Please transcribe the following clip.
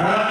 Aquí